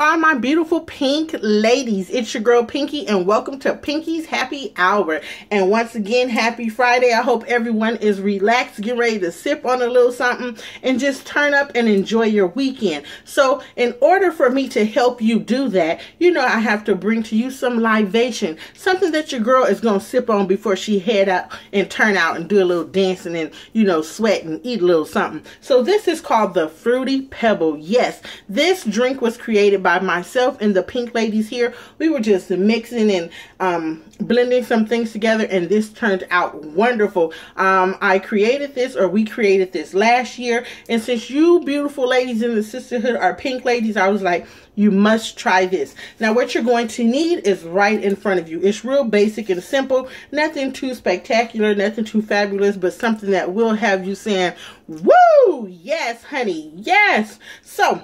all my beautiful pink ladies. It's your girl Pinky and welcome to Pinky's Happy Hour. And once again, happy Friday. I hope everyone is relaxed, get ready to sip on a little something and just turn up and enjoy your weekend. So in order for me to help you do that, you know I have to bring to you some libation, something that your girl is going to sip on before she head out and turn out and do a little dancing and, you know, sweat and eat a little something. So this is called the Fruity Pebble. Yes, this drink was created by myself and the pink ladies here. We were just mixing and um, blending some things together and this turned out wonderful. Um, I created this or we created this last year and since you beautiful ladies in the sisterhood are pink ladies, I was like, you must try this. Now what you're going to need is right in front of you. It's real basic and simple, nothing too spectacular, nothing too fabulous, but something that will have you saying, woo, yes, honey, yes. So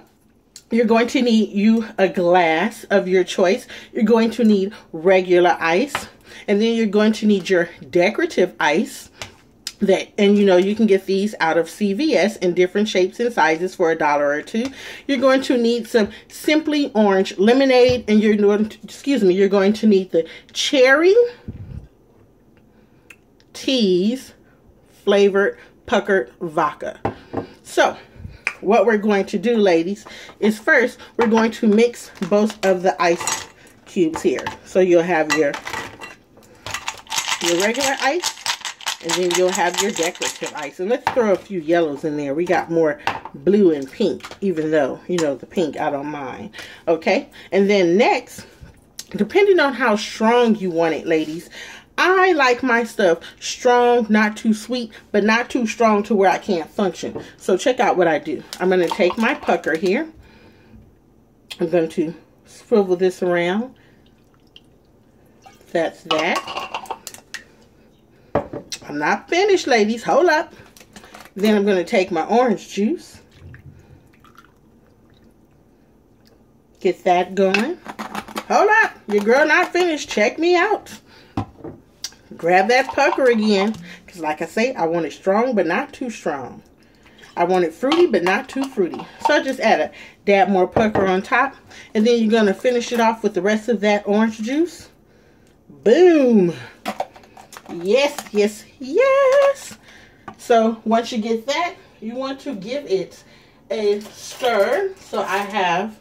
you're going to need you a glass of your choice. You're going to need regular ice. And then you're going to need your decorative ice that and you know you can get these out of CVS in different shapes and sizes for a dollar or two. You're going to need some simply orange lemonade and you're going to, excuse me, you're going to need the Cherry Tease flavored puckered vodka. So, what we're going to do, ladies, is first we're going to mix both of the ice cubes here. So you'll have your, your regular ice, and then you'll have your decorative ice. And let's throw a few yellows in there. We got more blue and pink, even though, you know, the pink, I don't mind. Okay? And then next, depending on how strong you want it, ladies, I like my stuff strong, not too sweet, but not too strong to where I can't function. So check out what I do. I'm going to take my pucker here. I'm going to swivel this around. That's that. I'm not finished, ladies. Hold up. Then I'm going to take my orange juice. Get that going. Hold up. Your girl not finished. Check me out grab that pucker again because like I say I want it strong but not too strong. I want it fruity but not too fruity. So I just add a dab more pucker on top and then you're going to finish it off with the rest of that orange juice. Boom! Yes yes yes! So once you get that you want to give it a stir. So I have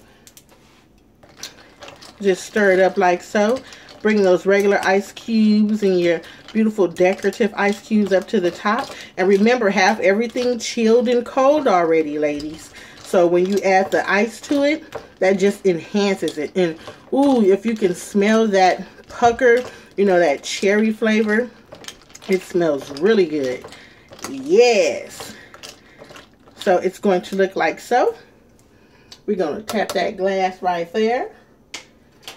just stir it up like so bring those regular ice cubes and your beautiful decorative ice cubes up to the top. And remember, have everything chilled and cold already, ladies. So when you add the ice to it, that just enhances it. And, ooh, if you can smell that pucker, you know, that cherry flavor, it smells really good. Yes. So it's going to look like so. We're going to tap that glass right there.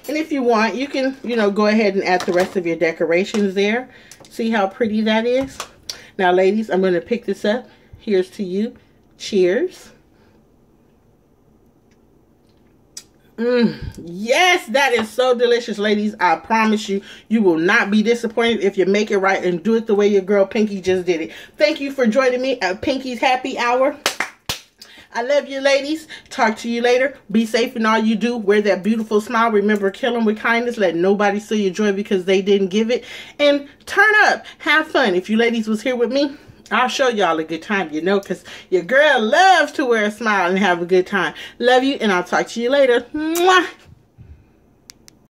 And if you want, you can, you know, go ahead and add the rest of your decorations there. See how pretty that is? Now, ladies, I'm going to pick this up. Here's to you. Cheers. Mmm. Yes, that is so delicious, ladies. I promise you, you will not be disappointed if you make it right and do it the way your girl Pinky just did it. Thank you for joining me at Pinky's Happy Hour. I love you, ladies. Talk to you later. Be safe in all you do. Wear that beautiful smile. Remember, kill them with kindness. Let nobody steal your joy because they didn't give it. And turn up. Have fun. If you ladies was here with me, I'll show y'all a good time, you know, because your girl loves to wear a smile and have a good time. Love you, and I'll talk to you later. Mwah!